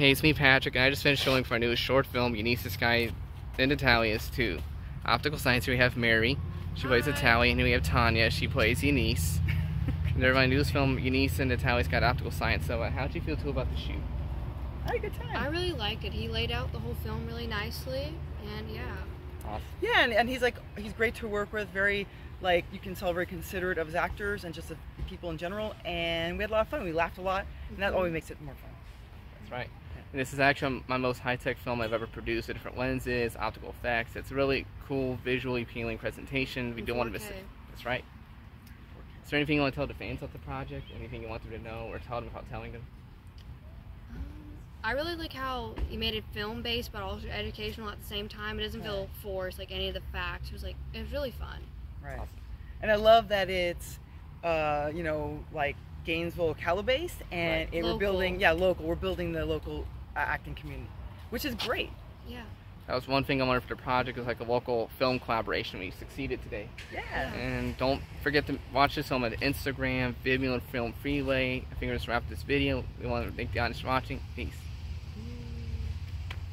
Hey, it's me, Patrick, and I just finished showing for our newest short film, Eunice Sky and Natalia's 2. Optical Science, here we have Mary. She plays Hi. Natalia, and then we have Tanya. She plays Eunice. and they're my newest film, Eunice and Natalia's got Optical Science. So, uh, how'd you feel, too, about the shoot? I had a good time. I really like it. He laid out the whole film really nicely, and yeah. Awesome. yeah, and, and he's like he's great to work with. Very like you can tell very considerate of his actors and just of people in general. And we had a lot of fun. We laughed a lot, and that Mhm. always makes it more fun. That's right. And this is actually my most high-tech film I've ever produced. with different lenses, optical effects. It's a really cool, visually appealing presentation. We don't want to miss it. That's right. Is there anything you want to tell the fans about the project? Anything you want them to know or tell them without telling them? Um, I really like how you made it film based but also educational at the same time. It doesn't feel forced like any of the facts. It was like it was really fun. Right. Awesome. And I love that it's uh, you know like Gainesville, Ocala based, and Right. it, we're building yeah local. We're building the local uh, acting community, which is great. Yeah. That was one thing I wanted for the project is like a local film collaboration. We succeeded today. Yeah. And don't forget to watch this on on Instagram, Vimeo and Film Freeway. I think we're just wrap this video. We want to thank the audience for watching. Peace.